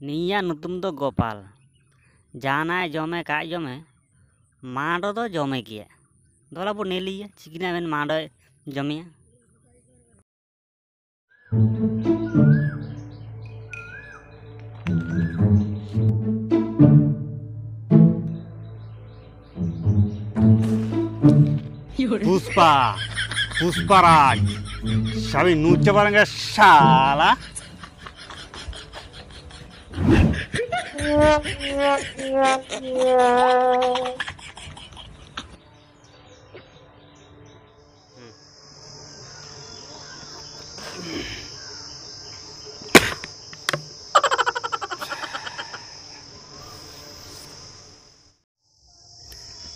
ᱱᱤᱭᱟᱹ ᱧᱩᱛᱩᱢ ᱫᱚ ᱜᱳᱯᱟᱞ ᱡᱟᱦᱟᱱᱟᱜ ᱡᱚᱢᱮ ᱠᱟᱡ ᱡᱚᱢᱮ ᱢᱟᱰᱚ ᱫᱚ ᱡᱚᱢᱮ ᱜᱮᱭᱟ ᱫᱚᱞᱟ ᱵᱚ ᱱᱮᱞᱤᱭᱟ चिकना में माडो जमिया पुष्पा পুষ্পা পুষ্পা রাজ স্বামী নুচে পারেন শালা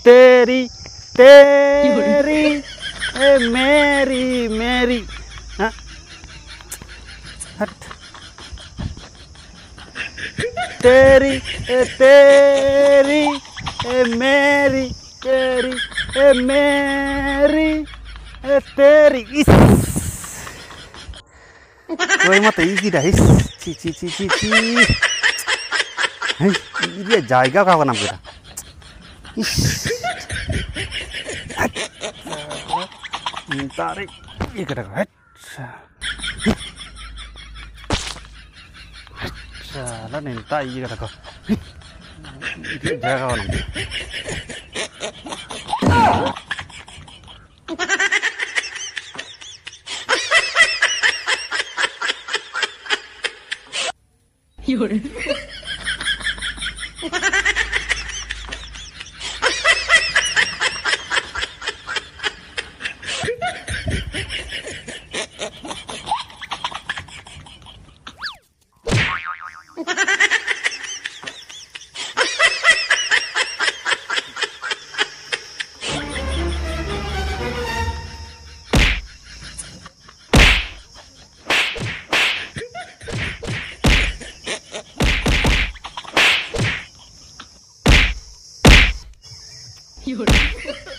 तेरी Terry, eh Mary, Mary. nah, Terry, eh Terry, eh Mary, Terry, eh Mary, eh Terry. Is. Kau mata easy dah is. Ci ci ci ci ci. Hei, dia jaga kau kenapa kita? Is. tarik ya kita kan jalan yang tai ya kita kan itu jalan You're 有人。